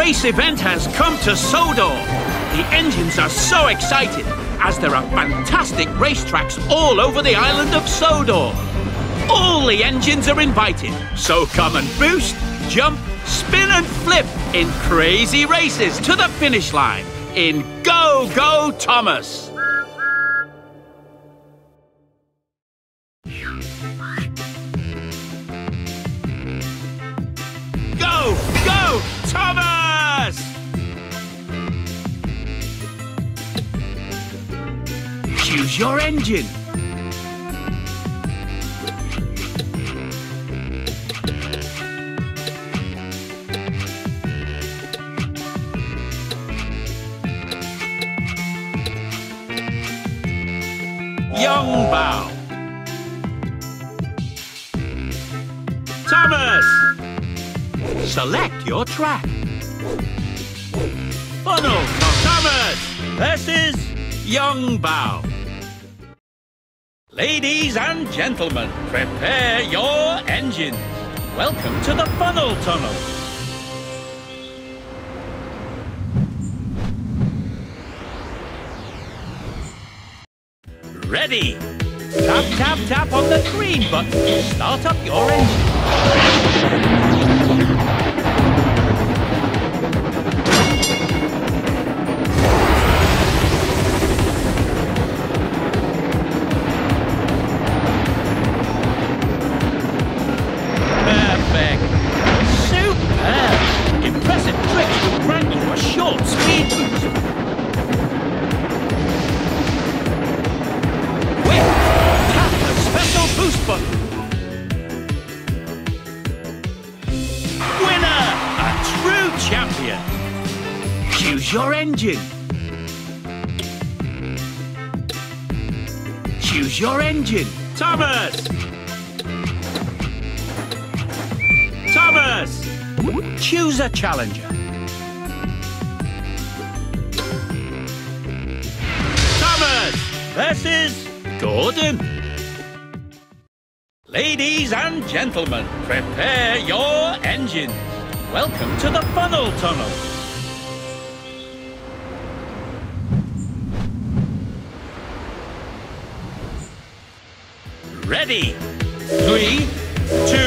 race event has come to Sodor. The engines are so excited as there are fantastic racetracks all over the island of Sodor. All the engines are invited, so come and boost, jump, spin and flip in crazy races to the finish line in Go Go Thomas. Choose your engine. Yong Bao. Thomas! Select your track. Funnel Thomas versus Yong Bao. Ladies and gentlemen, prepare your engines. Welcome to the Funnel Tunnel. Ready? Tap, tap, tap on the green button to start up your engine. Perfect. Superb. Ah, impressive tricks grant you a short speed boost. Quick, tap the special boost button. Winner! A true champion. Choose your engine. Choose your engine. Thomas! Choose a challenger. Thomas versus Gordon. Ladies and gentlemen, prepare your engines. Welcome to the Funnel Tunnel. Ready? Three, two,